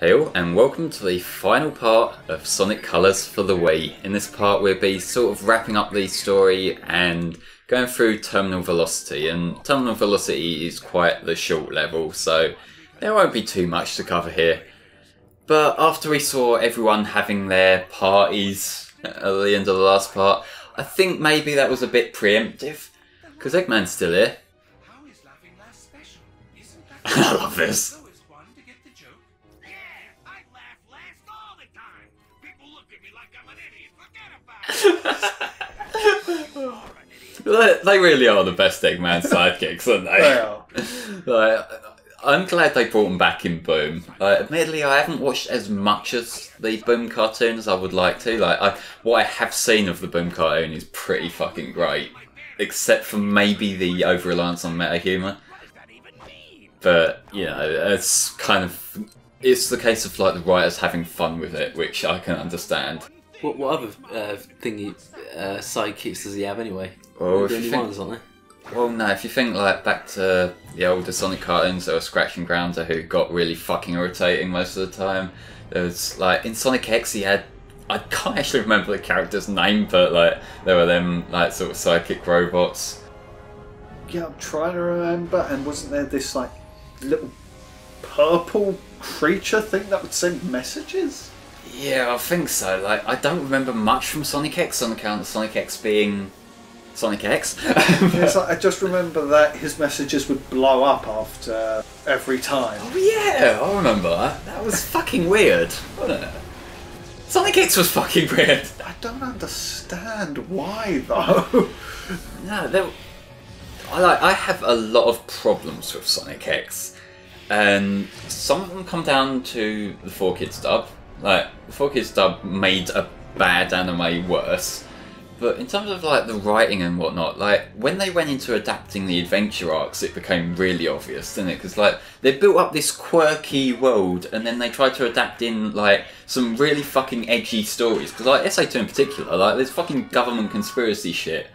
Hey all, and welcome to the final part of Sonic Colors for the Wii. In this part, we'll be sort of wrapping up the story and going through Terminal Velocity. And Terminal Velocity is quite the short level, so there won't be too much to cover here. But after we saw everyone having their parties at the end of the last part, I think maybe that was a bit preemptive. Because Eggman's still here. I love this. They they really are the best Eggman sidekicks, aren't they? They are. like, I'm glad they brought him back in Boom. Like, admittedly, I haven't watched as much as the Boom cartoon as I would like to. Like, I, what I have seen of the Boom cartoon is pretty fucking great, except for maybe the over reliance on meta humor. But you know, it's kind of it's the case of like the writers having fun with it, which I can understand. What, what other uh, thingy uh, sidekicks does he have anyway? Well, the if you only think- ones, aren't they? Well, no, if you think like back to the older Sonic cartoons, there was Scratch and Grounder who got really fucking irritating most of the time. There was like in Sonic X, he had I can't actually remember the character's name, but like there were them like sort of psychic robots. Yeah, I'm trying to remember. And wasn't there this like little purple creature thing that would send messages? Yeah, I think so. Like I don't remember much from Sonic X on account of Sonic X being Sonic X. I just remember that his messages would blow up after every time. Oh yeah, I remember that. That was fucking weird, wasn't it? Sonic X was fucking weird. I don't understand why though. No, there, I like. I have a lot of problems with Sonic X, and some of them come down to the 4Kids dub. Like Kids dub made a bad anime worse, but in terms of like the writing and whatnot, like when they went into adapting the adventure arcs, it became really obvious, didn't it? Because like they built up this quirky world, and then they tried to adapt in like some really fucking edgy stories. Because like SA2 in particular, like there's fucking government conspiracy shit.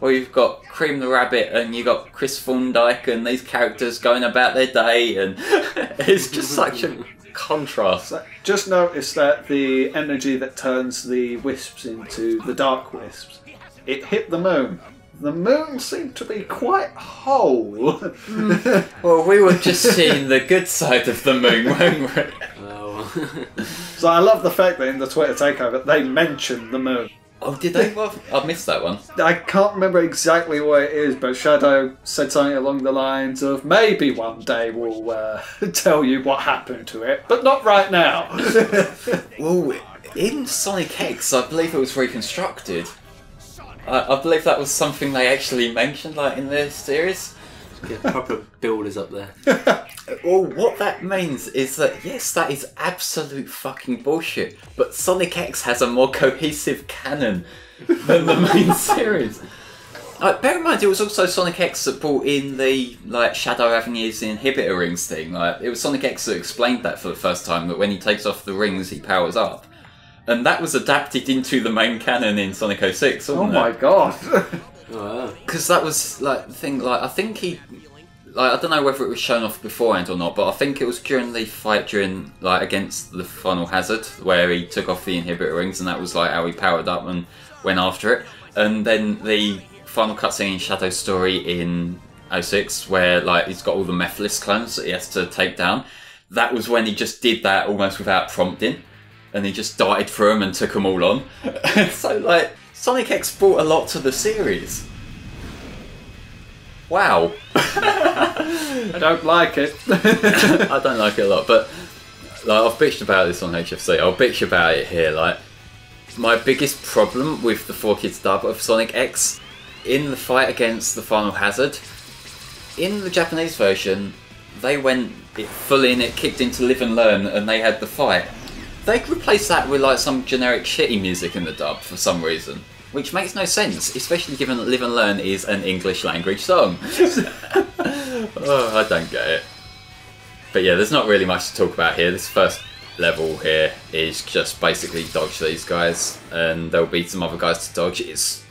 Well, you've got Cream the Rabbit and you've got Chris Thorndike and these characters going about their day, and it's just such a contrast. Just notice that the energy that turns the wisps into the dark wisps, it hit the moon. The moon seemed to be quite whole. Hmm. Well, we were just seeing the good side of the moon, weren't we? Oh, so I love the fact that in the Twitter takeover they mentioned the moon. Oh, did they? Well, I missed that one. I can't remember exactly what it is, but Shadow said something along the lines of maybe one day we'll uh, tell you what happened to it, but not right now. Well, in Sonic X, I believe it was reconstructed. I, I believe that was something they actually mentioned, like in the series. Get proper builders up there. Well, what that means is that yes, that is absolute fucking bullshit. But Sonic X has a more cohesive canon than the main series. Uh, bear in mind, it was also Sonic X that brought in the like Shadow his inhibitor rings thing. Like it was Sonic X that explained that for the first time that when he takes off the rings, he powers up, and that was adapted into the main canon in Sonic 06. oh my god. Because that was like the thing. Like I think he, like I don't know whether it was shown off beforehand or not, but I think it was during the fight during like against the Final Hazard where he took off the inhibitor rings, and that was like how he powered up and went after it. And then the final cutscene in Shadow Story in 06 where like he's got all the Mephiles clones that he has to take down. That was when he just did that almost without prompting and he just darted through them and took them all on. so like Sonic X brought a lot to the series. Wow, I don't like it. I don't like it a lot, but like I've bitched about this on HFC. I'll bitch about it here. Like my biggest problem with the 4Kids dub of Sonic X in the fight against the Final Hazard in the Japanese version, they went it full in. It kicked into Live and Learn, and they had the fight. They replaced that with like some generic shitty music in the dub for some reason, which makes no sense, especially given that Live and Learn is an English language song. oh, I don't get it. But yeah, there's not really much to talk about here. This first level here is just basically dodge these guys, and there'll be some other guys to dodge. It's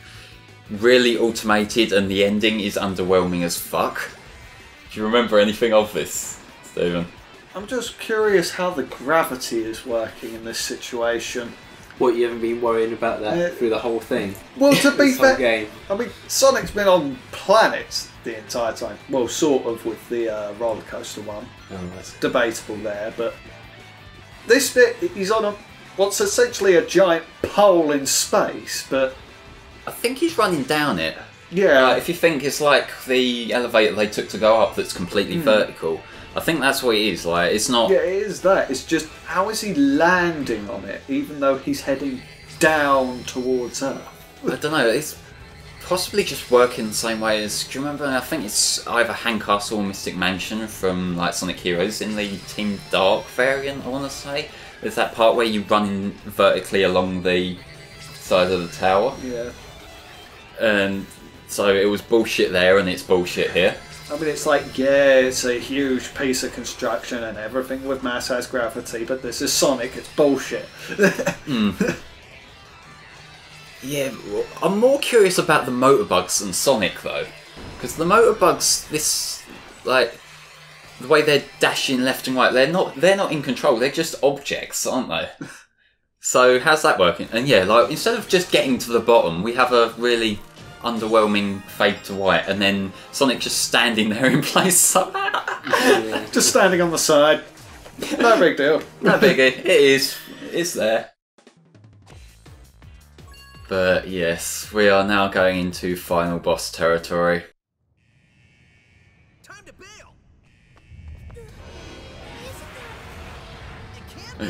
really automated, and the ending is underwhelming as fuck. Do you remember anything of this, Stephen? I'm just curious how the gravity is working in this situation. What you haven't been worrying about that Uh, through the whole thing? Well, to be This fair, game. I mean, Sonic's been on planets the entire time. Well, sort of with the uh, roller coaster one. Oh, that's- Debatable there, but this bit he's on a what's essentially a giant pole in space. But I think he's running down it. yeah, Uh, if you think it's like the elevator they took to go up that's completely vertical, I think that's what it is. Like it's not. yeah, it is that. It's just how is he landing on it, even though he's heading down towards Earth? I don't know. It's possibly just working the same way as. Do you remember? I think it's either Hang Castle or Mystic Mansion from like Sonic Heroes in the Team Dark variant. I want to say there's that part where you run vertically along the side of the tower, Yeah. and so it was bullshit there, and it's bullshit here. I mean, it's like, yeah, it's a huge piece of construction and everything with mass has gravity, but this is Sonic, it's bullshit. Hmm. Yeah, well, I'm more curious about the motorbugs than Sonic though, because the motorbugs, this like the way they're dashing left and right, they're not they're not in control. They're just objects, aren't they? so how's that working? And yeah, like instead of just getting to the bottom, we have a really underwhelming fade to white, and then Sonic just standing there in place somehow. Yeah. Just standing on the side. No big deal. No biggie, it is. It's there. But yes, we are now going into final boss territory. Time to bail.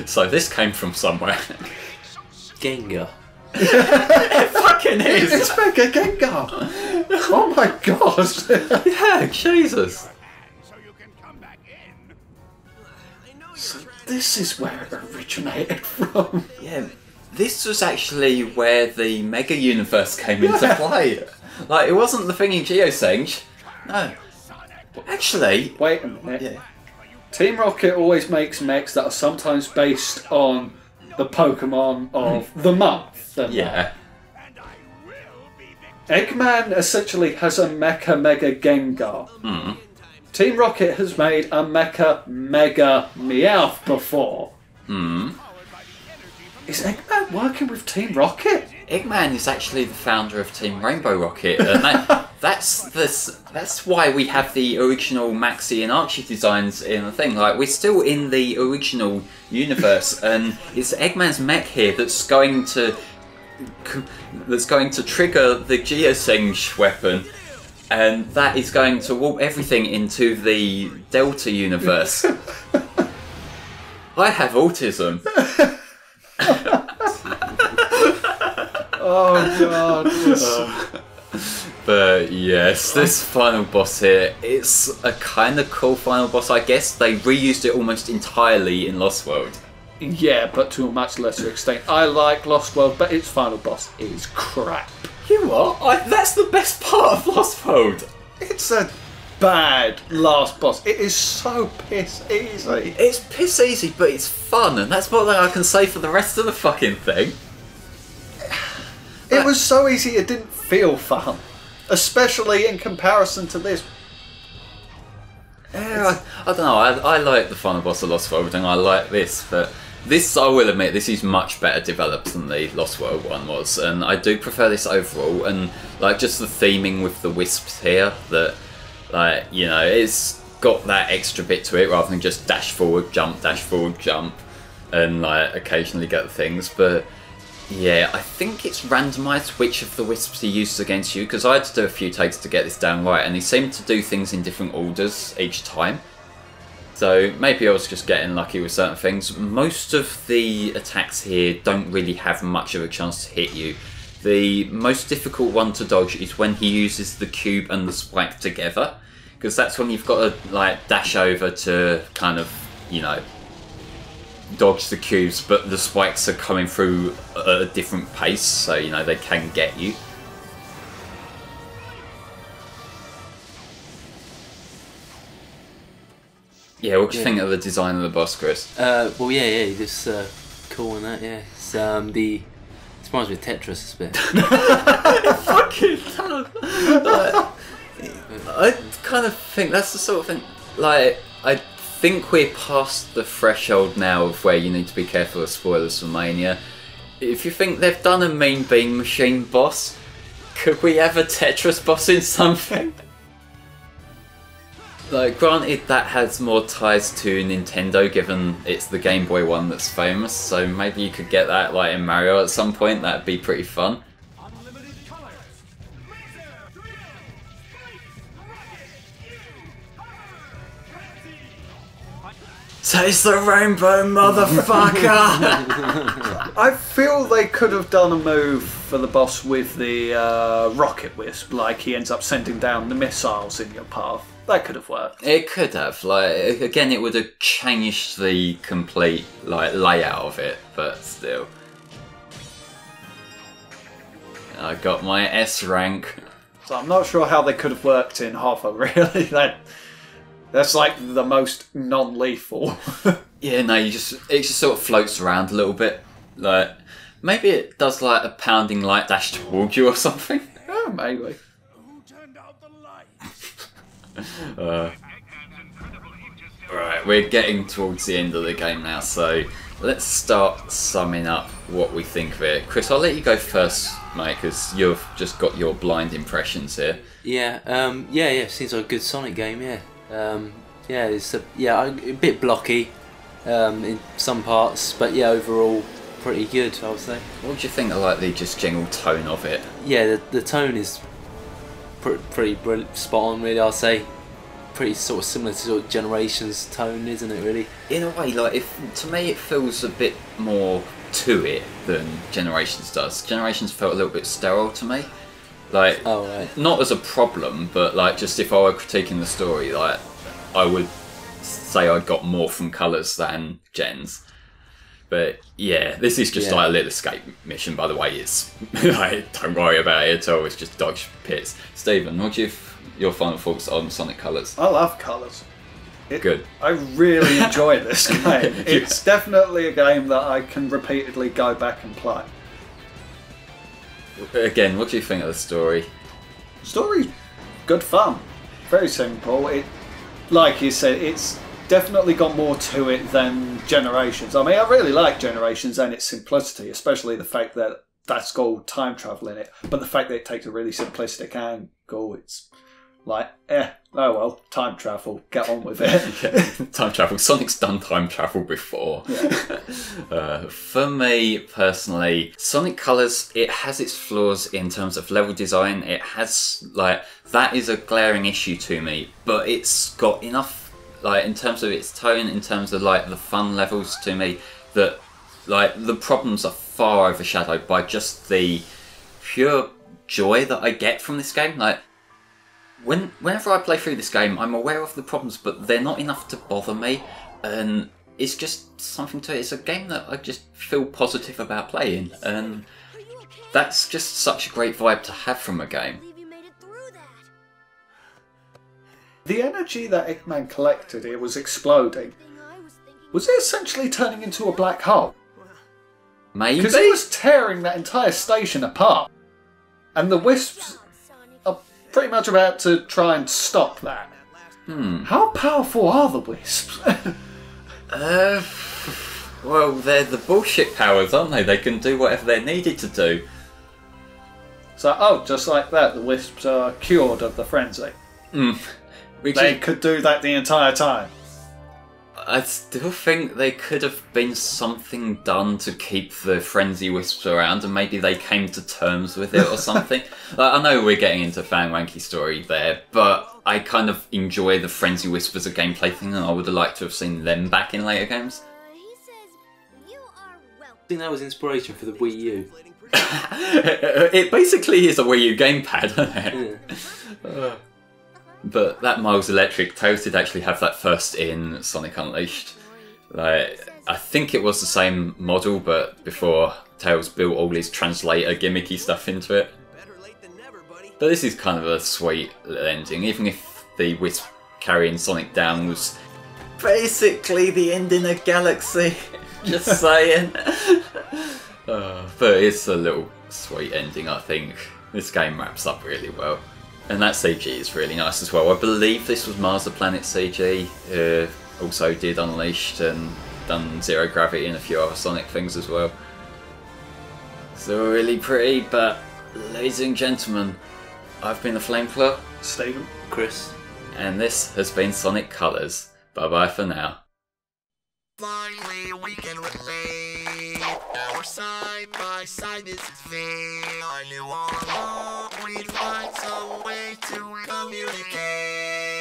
So this came from somewhere. Gengar. fucking It's Mega Gengar! Oh my god! yeah, Jesus. So you can come back in. So this is where it originated from. Yeah, this was actually where the Mega Universe came into play. Like, it wasn't the thing in Geosenge. No. Actually, Wait a minute. yeah. Team Rocket always makes mechs that are sometimes based on the Pokemon of the month. Yeah. and Eggman essentially has a Mecha Mega Gengar. Hmm. Team Rocket has made a Mecha Mega Meowth before. Hmm. Is Eggman working with Team Rocket? Eggman is actually the founder of Team Rainbow Rocket, and that, that's this. That's why we have the original Maxie and Archie designs in the thing. Like we're still in the original universe, and it's Eggman's mech here that's going to that's going to trigger the Geosenge weapon, and that is going to warp everything into the Delta universe. I have autism. Oh god. But yes, this final boss here, it's a kind of cool final boss, I guess. They reused it almost entirely in Lost World. Yeah, but to a much lesser extent. I like Lost World, but its final boss is crap. You what? I, that's the best part of Lost World. It's a bad last boss. It is so piss easy. It's piss easy, but it's fun, and that's what I can say for the rest of the fucking thing. It was so easy it didn't feel fun. Especially in comparison to this. Yeah, I, I don't know. I, I like the final boss of Lost World, and I like this, but this, I will admit, this is much better developed than the Lost World one was, and I do prefer this overall. And like just the theming with the wisps here, that like you know, it's got that extra bit to it rather than just dash forward, jump, dash forward, jump, and like occasionally get things, but. Yeah, I think it's randomised which of the wisps he uses against you because I had to do a few takes to get this down right, and he seemed to do things in different orders each time. So maybe I was just getting lucky with certain things. Most of the attacks here don't really have much of a chance to hit you. The most difficult one to dodge is when he uses the cube and the spike together, because that's when you've got to like dash over to kind of, you know, dodge the cubes, but the spikes are coming through at a different pace, so you know they can get you. Yeah, what do you Yeah. think of the design of the boss, Chris? Uh, well, yeah, yeah, it's uh, cool and that, yeah. It's, um, the. It reminds me of Tetris a bit. Fucking hell. I kind of think that's the sort of thing. Like, I think we're past the threshold now of where you need to be careful of spoilers for Mania. If you think they've done a Mean Bean Machine boss, could we have a Tetris boss in something? Like, granted, that has more ties to Nintendo, given it's the Game Boy one that's famous. So maybe you could get that like in Mario at some point. That'd be pretty fun. Unlimited colors. Laser, Dorito, Spike, Rocket, you, Hover, Frenzy. So it's the Rainbow Motherfucker! I feel they could have done a move for the boss with the uh, rocket wisp, like he ends up sending down the missiles in your path. That could have worked. It could have. Like again, it would have changed the complete like layout of it, but still. I got my S rank. So I'm not sure how they could have worked in Hover, really. that, that's like the most non lethal. Yeah, no, you just it just sort of floats around a little bit. Like maybe it does like a pounding light dash towards you or something. oh, maybe. Uh, Right, we're getting towards the end of the game now, so let's start summing up what we think of it. Chris, I'll let you go first, mate, because you've just got your blind impressions here. Yeah, um, yeah, yeah. Seems like a good Sonic game. Yeah, um, yeah. It's a, yeah a, a bit blocky um, in some parts, but yeah, overall pretty good. I would say. What do you think of like the just general tone of it? Yeah, the, the tone is pr- pretty brill- spot on. Really, I'd say. Pretty sort of similar to sort of Generations tone, isn't it? Really. In a way, like if to me it feels a bit more to it than Generations does. Generations felt a little bit sterile to me. Like Oh right. not as a problem, but like just if I were critiquing the story, like I would say I got more from colours than Gens. But yeah, this is just Yeah. like a little escape mission. By the way, it's like don't worry about it at all. It's just dodge pits. Stephen, what do you your final thoughts on Sonic Colours? I love colours. It- Good. I really enjoy this game. It's definitely a game that I can repeatedly go back and play. Again, what do you think of the story? Story, good fun. Very simple. It, like you said, it's definitely got more to it than Generations. I mean, I really like Generations and its simplicity, especially the fact that that's got time travel in it. But the fact that it takes a really simplistic angle, it's like, eh, oh well, time travel, get on with it. time travel. Sonic's done time travel before. uh, for me personally, Sonic Colors it has its flaws in terms of level design. It has like that is a glaring issue to me, but it's got enough like in terms of its tone, in terms of like the fun levels to me that like the problems are far overshadowed by just the pure joy that I get from this game. Like when whenever I play through this game, I'm aware of the problems, but they're not enough to bother me. And it's just something to it. It's a game that I just feel positive about playing, and that's just such a great vibe to have from a game. The energy that Eggman collected, it was exploding. Was it essentially turning into a black hole? Maybe Because it was tearing that entire station apart. And the Wisps are pretty much about to try and stop that. Hmm. How powerful are the Wisps? Uh, well, they're the bullshit powers, aren't they? They can do whatever they're needed to do. so, oh, just like that, the Wisps are cured of the frenzy. Which They is- could do that the entire time. I still think they could have been something done to keep the frenzy wisps around, and maybe they came to terms with it or something. like, I know we're getting into fan wanky story there, but I kind of enjoy the frenzy wisp as a gameplay thing, and I would have liked to have seen them back in later games. Uh, he says you are welcome. I think that was inspiration for the Wii U. it basically is a Wii U gamepad, isn't it? But that Miles Electric Tails did actually have that first in Sonic Unleashed. Like, I think it was the same model, but before Tails built all his translator gimmicky stuff into it. But this is kind of a sweet ending, even if the Wisp carrying Sonic down was basically the ending of Galaxy. Just saying. Uh, but it's a little sweet ending, I think. This game wraps up really well. And that CG is really nice as well. I believe this was Mars the Planet CG. Uh, also did Unleashed and done Zero Gravity and a few other Sonic things as well. So really pretty, but ladies and gentlemen, I've been the Flame Flameclaw, Stephen. Chris. and this has been Sonic Colors. Bye bye for now. Finally, we can relate. Our side by side is knew all along we'd find some way to communicate.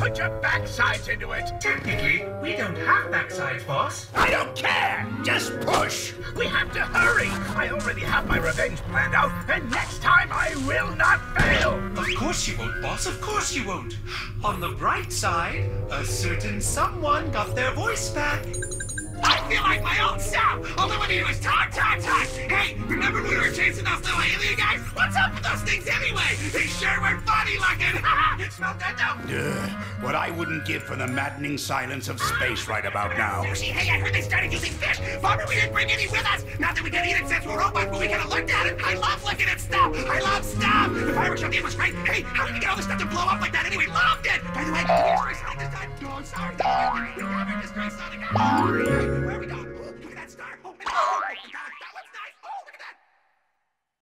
Put your backsides into it. Technically, we don't have backsides, boss. I don't care. Just push. We have to hurry. I already have my revenge planned out, and next time I will not fail. Of course you won't, boss. Of course you won't. On the bright side, a certain someone got their voice back. I feel like my own self. All I want to do is talk, talk, talk. Hey, remember when we were chasing those little alien guys? What's up with those things anyway? They sure were funny looking. Smell good though. Ugh, what I wouldn't give for the maddening silence of space right about now. Sushi, hey, I heard they started using fish. Bummer we didn't bring any with us. Not that we can eat it since we're robots, but we could have looked at it. I love looking at stuff. I love stuff. The fireworks show the end was great. Hey, how did we get all this stuff to blow up like that anyway? Loved it. By the way, did we destroy Sonic this time? Oh, I'm sorry. You're having this great Sonic. Where we go? Look at that star. Oh, my God.